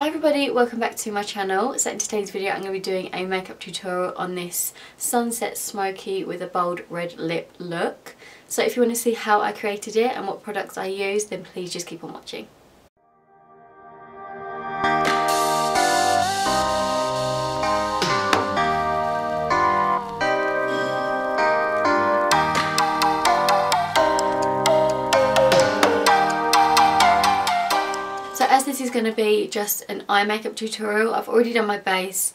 Hi everybody, welcome back to my channel. So in today's video I'm going to be doing a makeup tutorial on this Sunset Smoky with a bold red lip look. So if you want to see how I created it and what products I used then please just keep on watching. Is going to be just an eye makeup tutorial. I've already done my base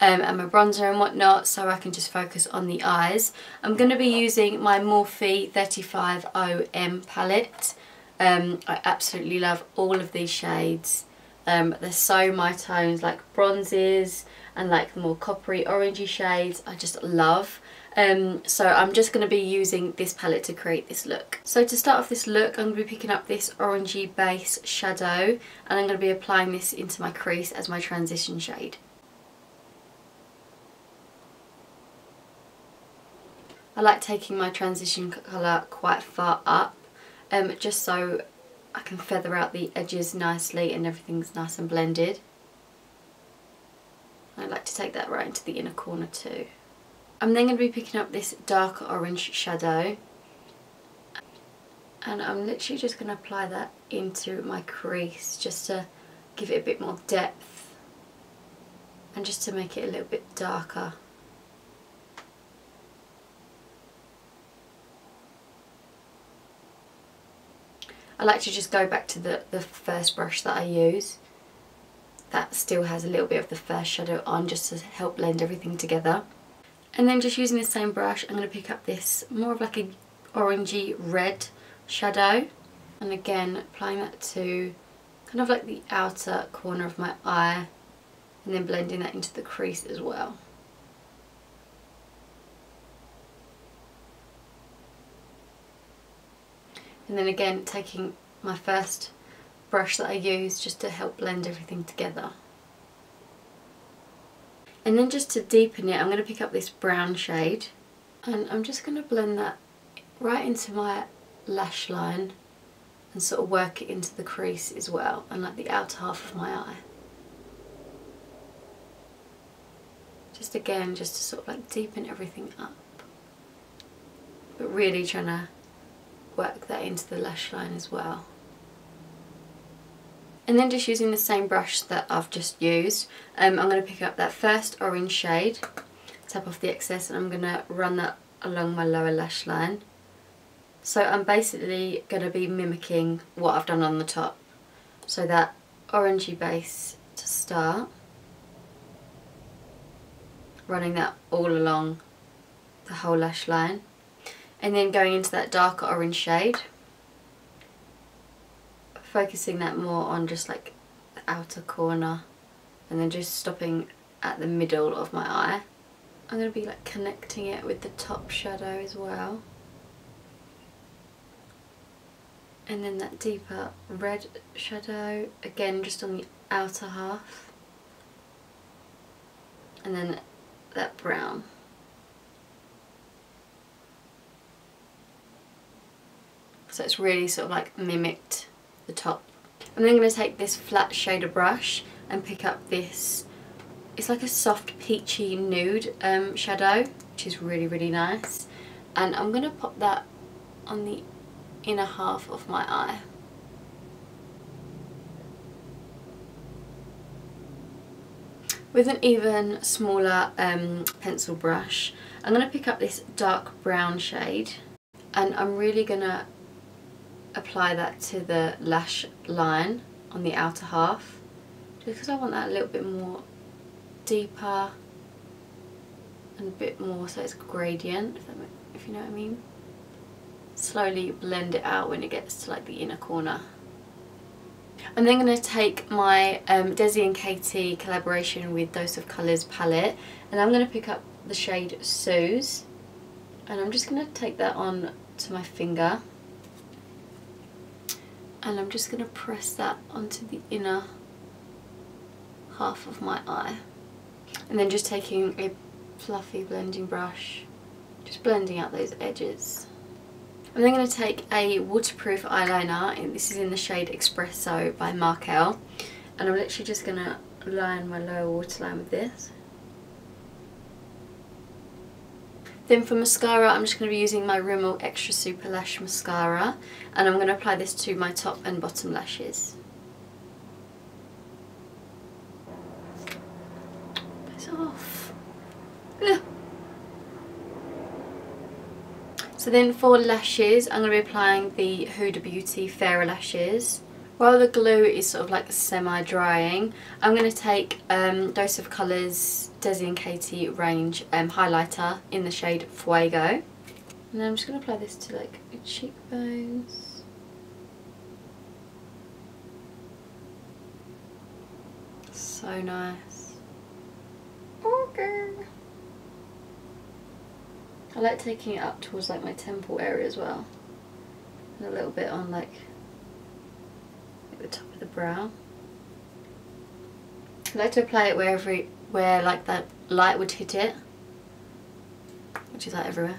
um, and my bronzer and whatnot so I can just focus on the eyes. I'm going to be using my Morphe 350M palette. Um, I absolutely love all of these shades. Um, they're so my tones like bronzes and like the more coppery orangey shades I just love. Um, so I'm just going to be using this palette to create this look. So to start off this look I'm going to be picking up this orangey base shadow and I'm going to be applying this into my crease as my transition shade. I like taking my transition colour quite far up um, just so I can feather out the edges nicely and everything's nice and blended. I like to take that right into the inner corner too. I'm then going to be picking up this dark orange shadow and I'm literally just going to apply that into my crease just to give it a bit more depth and just to make it a little bit darker. I like to just go back to the, the first brush that I use that still has a little bit of the first shadow on just to help blend everything together. And then just using the same brush, I'm going to pick up this more of like a orangey red shadow. And again, applying that to kind of like the outer corner of my eye. And then blending that into the crease as well. And then again, taking my first brush that I use just to help blend everything together. And then just to deepen it, I'm going to pick up this brown shade and I'm just going to blend that right into my lash line and sort of work it into the crease as well and like the outer half of my eye. Just again, just to sort of like deepen everything up. But really trying to work that into the lash line as well. And then just using the same brush that I've just used, um, I'm going to pick up that first orange shade, tap off the excess and I'm going to run that along my lower lash line. So I'm basically going to be mimicking what I've done on the top. So that orangey base to start, running that all along the whole lash line. And then going into that darker orange shade focusing that more on just like the outer corner and then just stopping at the middle of my eye. I'm going to be like connecting it with the top shadow as well. And then that deeper red shadow, again just on the outer half. And then that brown. So it's really sort of like mimicked the top. I'm then going to take this flat shader brush and pick up this, it's like a soft peachy nude um, shadow, which is really, really nice. And I'm going to pop that on the inner half of my eye. With an even smaller um, pencil brush, I'm going to pick up this dark brown shade and I'm really going to apply that to the lash line on the outer half because I want that a little bit more deeper and a bit more so it's gradient if, that, if you know what I mean. Slowly blend it out when it gets to like the inner corner. I'm then going to take my um, Desi and Katy collaboration with Dose of Colours palette and I'm going to pick up the shade Suz and I'm just going to take that on to my finger and I'm just going to press that onto the inner half of my eye and then just taking a fluffy blending brush just blending out those edges. I'm then going to take a waterproof eyeliner and this is in the shade Espresso by Marcelle And I'm literally just going to line my lower waterline with this. Then for mascara, I'm just going to be using my Rimmel Extra Super Lash Mascara. And I'm going to apply this to my top and bottom lashes. It's off. So then for lashes, I'm going to be applying the Huda Beauty Farah Lashes. While the glue is sort of like semi-drying, I'm going to take um, Dose of Colours Desi and Katy range um, highlighter in the shade Fuego. And then I'm just going to apply this to like cheekbones. So nice. Okay. I like taking it up towards like my temple area as well. And a little bit on like at the top of the brow. I like to apply it wherever where like that light would hit it, which is like everywhere.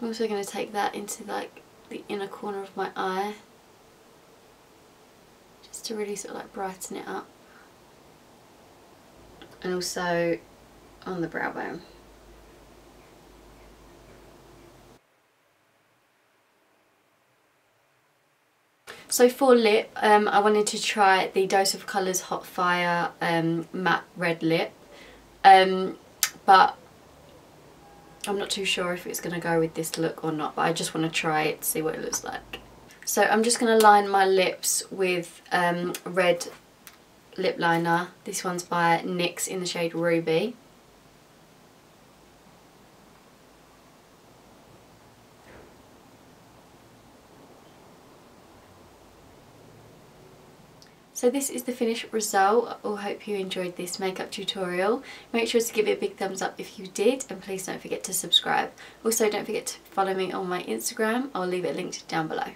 I'm also going to take that into like the inner corner of my eye just to really sort of like brighten it up and also on the brow bone. So for lip, um, I wanted to try the Dose of Colours Hot Fire um, Matte Red Lip. Um, but I'm not too sure if it's going to go with this look or not, but I just want to try it see what it looks like. So I'm just going to line my lips with um, red lip liner. This one's by NYX in the shade Ruby. So this is the finished result. I hope you enjoyed this makeup tutorial. Make sure to give it a big thumbs up if you did and please don't forget to subscribe. Also don't forget to follow me on my Instagram. I'll leave it linked down below.